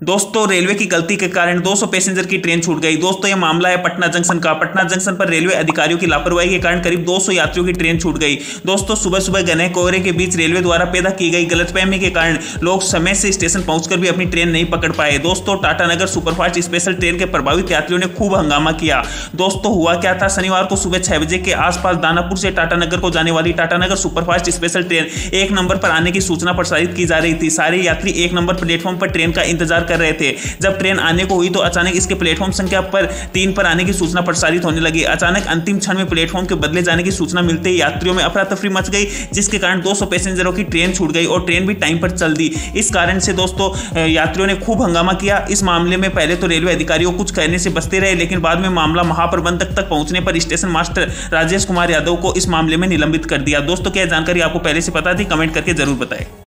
दोस्तों, रेलवे की गलती के कारण 200 पैसेंजर की ट्रेन छूट गई। दोस्तों ये मामला है पटना जंक्शन का। पटना जंक्शन पर रेलवे अधिकारियों की लापरवाही के कारण करीब 200 यात्रियों की ट्रेन छूट गई। दोस्तों सुबह सुबह घने कोहरे के बीच रेलवे द्वारा पैदा की गई गलतफहमी के कारण लोग समय से स्टेशन पहुंचकर भी अपनी ट्रेन नहीं पकड़ पाए। दोस्तों टाटानगर सुपरफास्ट स्पेशल ट्रेन के प्रभावित यात्रियों ने खूब हंगामा किया। दोस्तों, हुआ क्या था? शनिवार को सुबह छह बजे के आसपास दानापुर से टाटानगर को जाने वाली टाटानगर सुपरफास्ट स्पेशल ट्रेन एक नंबर पर आने की सूचना प्रसारित की जा रही थी। सारे यात्री एक नंबर प्लेटफॉर्म पर ट्रेन का इंतज़ार कर रहे थे। जब ट्रेन आने को हुई तो अचानक इसके प्लेटफॉर्म संख्या पर तीन पर आने की सूचना प्रसारित होने लगी। अचानक अंतिम क्षण में प्लेटफॉर्म के बदले जाने की सूचना मिलते ही यात्रियों में अफरा तफरी मच गई, जिसके कारण 200 पैसेंजरों की ट्रेन छूट गई और ट्रेन भी टाइम पर चल दी। इस कारण से दोस्तों यात्रियों ने खूब हंगामा किया। इस मामले में पहले तो रेलवे अधिकारियों कुछ कहने से बचते रहे, लेकिन बाद में मामला महाप्रबंधक तक पहुँचने पर स्टेशन मास्टर राजेश कुमार यादव को इस मामले में निलंबित कर दिया। दोस्तों, क्या जानकारी आपको पहले से पता थी? कमेंट करके ज़रूर बताएँ।